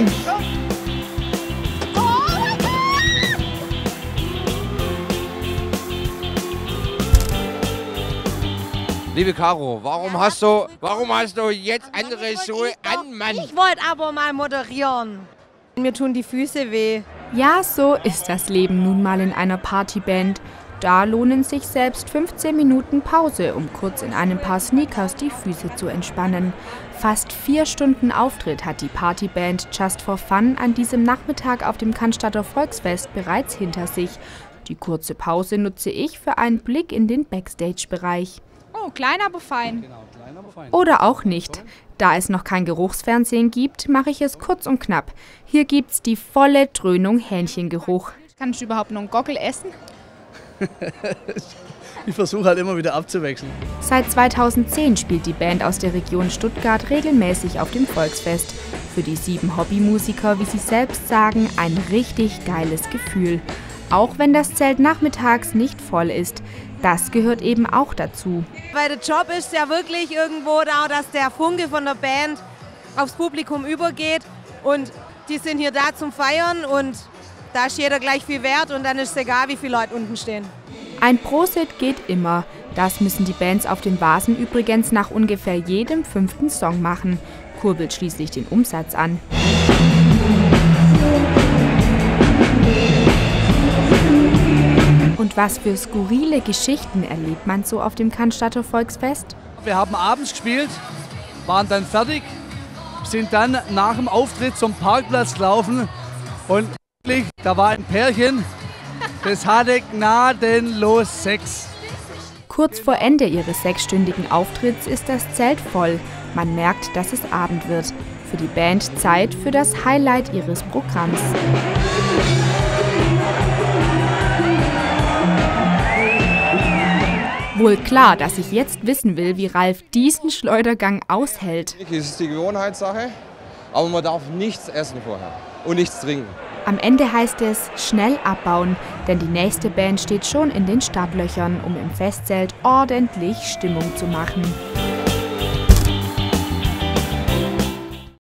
an. Liebe Caro, warum hast du, warum hast du jetzt andere Schuhe an, Mann? Ich wollte aber mal moderieren. Mir tun die Füße weh. Ja, so ist das Leben nun mal in einer Partyband. Da lohnen sich selbst 15 Minuten Pause, um kurz in einem paar Sneakers die Füße zu entspannen. Fast vier Stunden Auftritt hat die Partyband Just for Fun an diesem Nachmittag auf dem Cannstatter Volksfest bereits hinter sich. Die kurze Pause nutze ich für einen Blick in den Backstage-Bereich. Oh, klein, aber fein. Oder auch nicht. Da es noch kein Geruchsfernsehen gibt, mache ich es kurz und knapp. Hier gibt's die volle Dröhnung Hähnchengeruch. Kann ich überhaupt noch einen Gockel essen? ich versuche halt immer wieder abzuwechseln. Seit 2010 spielt die Band aus der Region Stuttgart regelmäßig auf dem Volksfest. Für die sieben Hobbymusiker, wie sie selbst sagen, ein richtig geiles Gefühl. Auch wenn das Zelt nachmittags nicht voll ist. Das gehört eben auch dazu. Weil der Job ist ja wirklich irgendwo da, dass der Funke von der Band aufs Publikum übergeht. Und die sind hier da zum Feiern und da ist jeder gleich viel wert und dann ist es egal, wie viele Leute unten stehen. Ein Prosit geht immer. Das müssen die Bands auf den Vasen übrigens nach ungefähr jedem fünften Song machen. Kurbelt schließlich den Umsatz an. Und was für skurrile Geschichten erlebt man so auf dem Cannstatter Volksfest? Wir haben abends gespielt, waren dann fertig, sind dann nach dem Auftritt zum Parkplatz gelaufen und da war ein Pärchen, das hatte gnadenlos Sex. Kurz vor Ende ihres sechsstündigen Auftritts ist das Zelt voll. Man merkt, dass es Abend wird. Für die Band Zeit für das Highlight ihres Programms. Wohl klar, dass ich jetzt wissen will, wie Ralf diesen Schleudergang aushält. Es ist die Gewohnheitssache, aber man darf nichts essen vorher und nichts trinken. Am Ende heißt es schnell abbauen, denn die nächste Band steht schon in den Startlöchern, um im Festzelt ordentlich Stimmung zu machen.